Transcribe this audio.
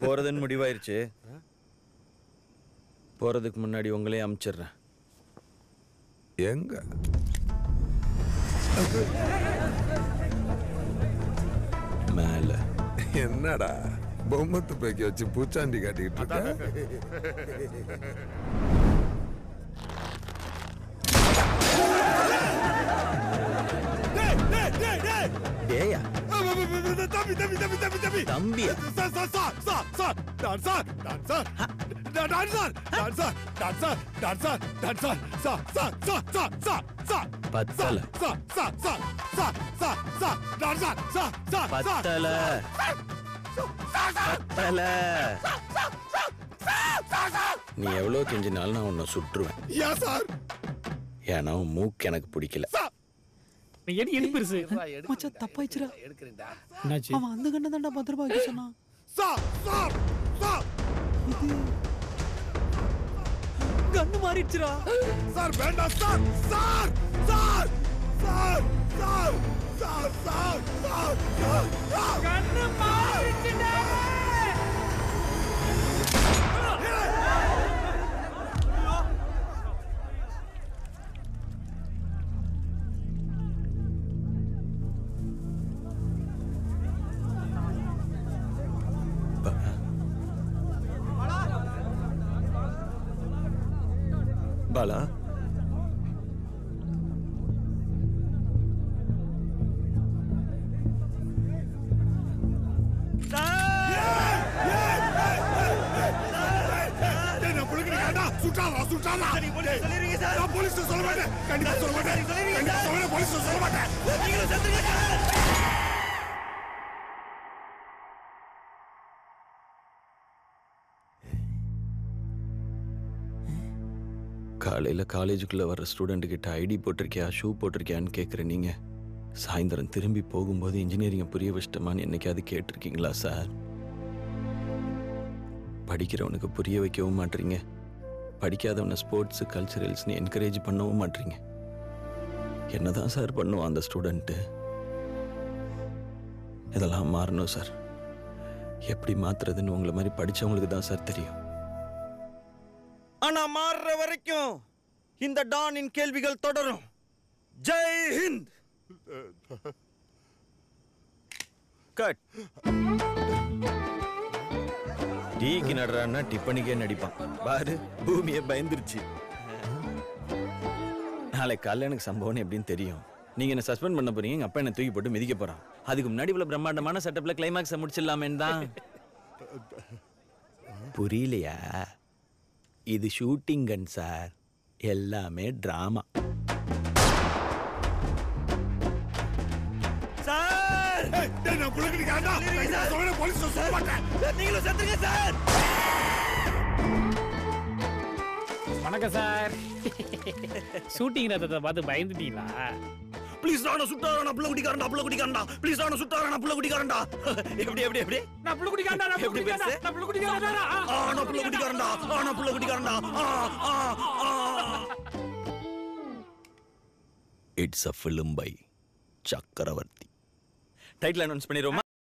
போறதுன்னு முடிவாயிருச்சு. போறதுக்கு முன்னாடி உங்களே அமுச்சிடுறேன். எங்க? மேல. என்னடா? பொம்மத்து பேக்கி வச்சு பூச்சாண்டி காட்டிக்கிட்டு இருக்க? தம்பி தம்பி தம்பி தம்பி தம்பி தம்பியா sir sir sir sir sir dancer dancer dancer dancer dancer dancer dancer sir sir sir sir sir sir பத்தல sir sir sir sir sir sir dancer sir sir பத்தல பத்தல நீ எவ்வளவு கெஞ்சினாலும் நான் உன்னை சுட்டுருவேன் யா சார் ஏன்னா மூக்கு எனக்கு பிடிக்கல எடி எடி பெருசு மச்சான் தப்பாயிச்சுடா என்னாச்சு? அவன் அந்த கண்ணை தான்டா வைக்க சொன்னான். கண்ணு மாறிடுச்சுடா. சார் வேண்டாம். Sir sir sir sir sir Bala. Police சொல்ல மாட்டேன் கண்டிப்பா சொல்ல மாட்டேன் போலீஸ் சொல்ல மாட்டேன் காலையில் காலேஜுக்குள்ளே வர ஸ்டூடெண்ட்டுக்கிட்ட ஐடி போட்டிருக்கியா ஷூ போட்டிருக்கியான்னு கேட்குற நீங்கள் சாயந்தரம் திரும்பி போகும்போது இன்ஜினியரிங்கை புரிய வச்சிட்டமான்னு என்னைக்காவது கேட்டிருக்கீங்களா சார் படிக்கிறவனுக்கு புரிய வைக்கவும் மாட்டீங்க. படிக்காதவனை ஸ்போர்ட்ஸு கல்ச்சரல்ஸ்னு என்கரேஜ் பண்ணவும் மாட்டீங்க. என்னதான் சார் பண்ணுவான் அந்த ஸ்டூடெண்ட்டு இதெல்லாம் மாறணும் சார் எப்படி மாற்றுறதுன்னு உங்களை மாதிரி படித்தவங்களுக்கு தான் சார் தெரியும். ஆனா மாறுற வரைக்கும் இந்த டானின் கேள்விகள் தொடரும். ஜெய் ஹிந்த்! கட். டீக்கு நடுறான்னா டிப்பனிக்கே நடிப்பான். பாரு பூமியே பயந்துருச்சு. நாளை காலைல எனக்கு சம்பவம் எப்படின்னு தெரியும். நீங்க என்ன சஸ்பெண்ட் பண்ண போறீங்க எங்க அப்பா என்ன தூக்கி போட்டு மிதிக்க போறான். அதுக்கு முன்னாடி இவ்வளவு பிரம்மாண்டமான செட்டப்ல கிளைமாக்ஸை முடிச்சிடலாமேன்னு தான். புரியலையா? இது ஷூட்டிங் கன் சார் எல்லாமே டிராமா சார் நான் சொல்ல மாட்டேன். நீங்களும் வணக்கம் சார் ஷூட்டிங் ரத்தத்தை பார்த்து பயந்துட்டீங்களா? ப்ளீஸ் நான் சுட்டாரா? புள்ள குடிக்காரண்டா புள்ள குடிக்காரண்டா ப்ளீஸ் நான் சுட்டாரா? புள்ள குடிக்காரண்டா எப்படி எப்படி எப்படி? நான் புள்ள குடிக்காரன்டா, நான் புள்ள எப்படி பேசு? நான் புள்ள குடிக்காரன்டா, ஆ, ஆ நான் புள்ள குடிக்காரண்டா ஆ நான் புள்ள குடிக்காரண்டா ஆ ஆ ஆ. It's a film by Chakravarthy title announce பண்ணிடுவோமா?